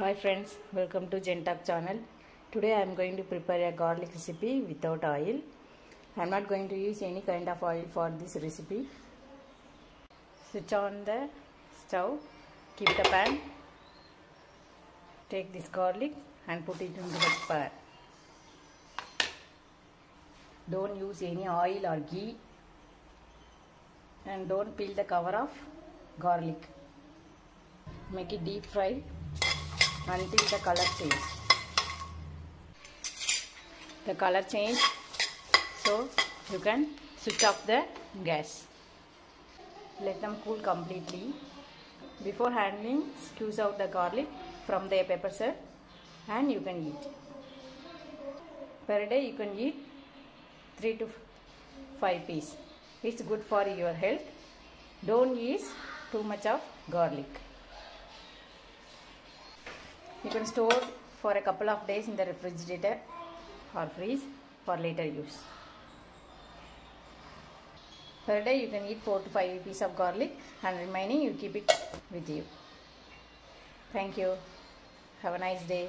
Hi friends, welcome to JenTalk channel. Today I am going to prepare a garlic recipe without oil. I am not going to use any kind of oil for this recipe. Switch on the stove, keep the pan, take this garlic and put it into the pan. Don't use any oil or ghee and don't peel the cover of garlic. Make it deep fry until the color change. The color change so you can switch off the gas. Let them cool completely. Before handling, squeeze out the garlic from the pepper set and you can eat. Per day you can eat 3 to 5 pieces. It's good for your health. Don't use too much of garlic. You can store for a couple of days in the refrigerator or freeze for later use. Per day you can eat 4 to 5 pieces of garlic and remaining you keep it with you. Thank you. Have a nice day.